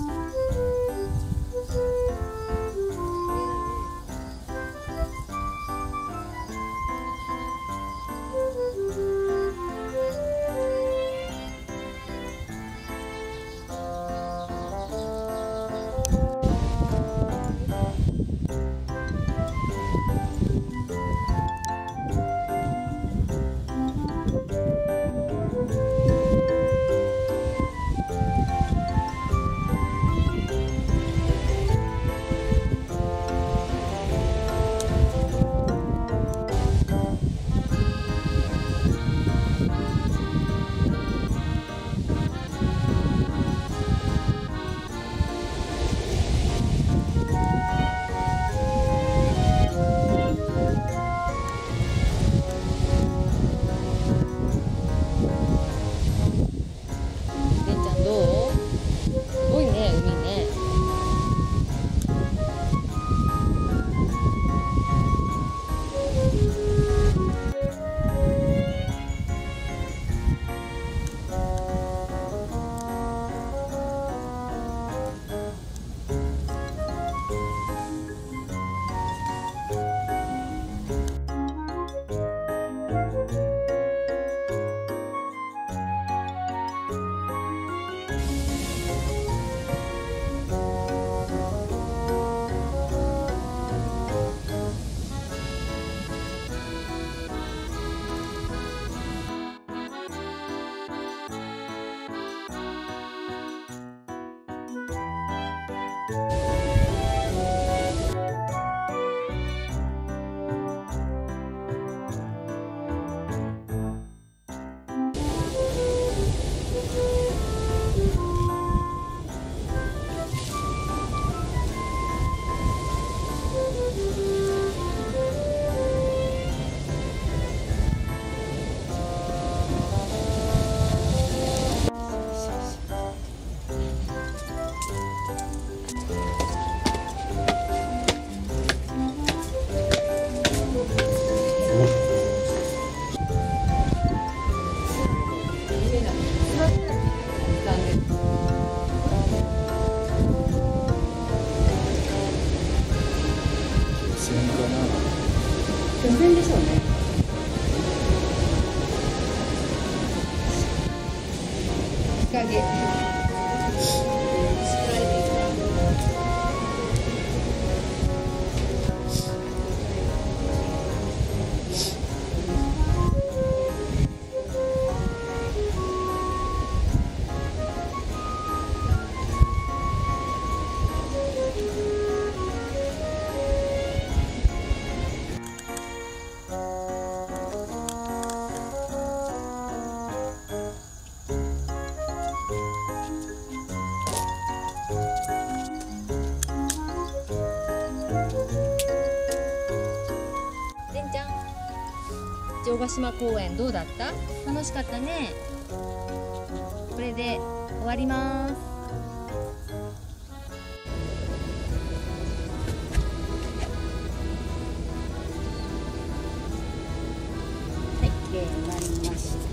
れ再见。城ヶ島公園どうだった？楽しかったね。これで終わります。はい、綺麗に終わりました。